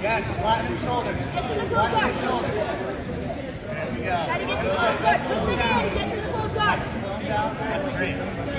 Yes, flatten your shoulders. Get to the close Flatten guard. your shoulders. There we go. Try to get to the Good. close guard. Push it in and get to the close guard. Slow them down. That's great. All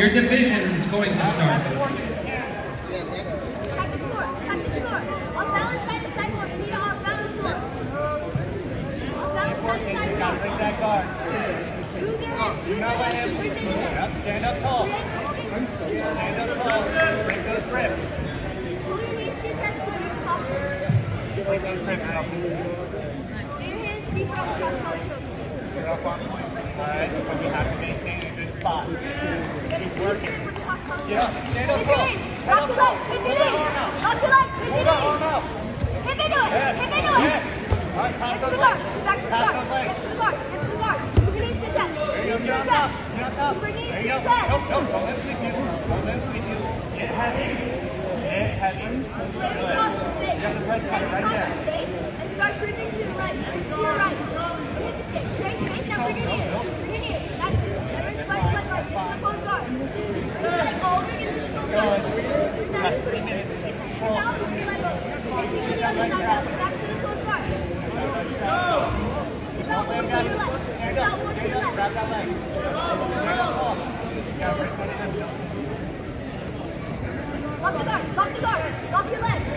Your division is going to start. Stand up tall. Stand up tall. Break those grips. Break those grips, Nelson. Your hands deeper on the chest You're up on points. Right, but you have to maintain a good spot. Keep working. Get up. Stand up tall. Head up tall. Pull that arm out. Pull that arm out. Hip it. Yes. Hip into it. Yes. All right, pass those legs. Back to the guard. those to the guard. Get to the guard. Move your to your chest. To Get on top. Your There to. Nope, nope. Don't let sweep you. Don't let sweep you. Get heavy. Get heavy. Good. the. You have the right there. and start bridging to Lock the guard. Lock the guard. Lock your legs.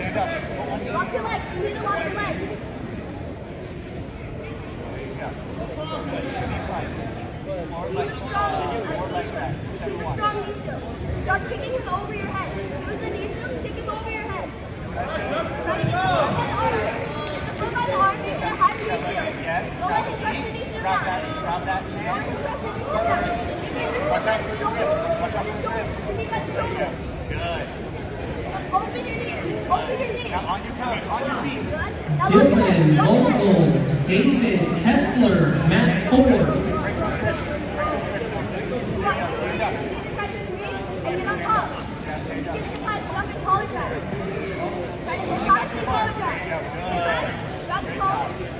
Lock your legs. You need to lock your legs. Start kicking him over your head. Use the knee kick him over your head. Watch out for shoulder. ribs. Watch out for Shoulder. your ribs. The knee by the There you. Good. Open your knee. Open your knee. Now on your toes. On your feet. Dylan. Vogel, David Kessler, mat four. Break those grips. Right, so you need to try to swing and get on top. Yeah, stand up. Get some high, stop and collar drive. Try to hit high to the collar drive. Hit high, drop the collar.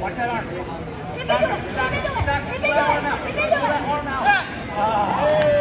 Watch that arm. Hip Back into it. it, Back hip it. into it, Back hip it. into Pull that arm it, out. hip Pull into that it.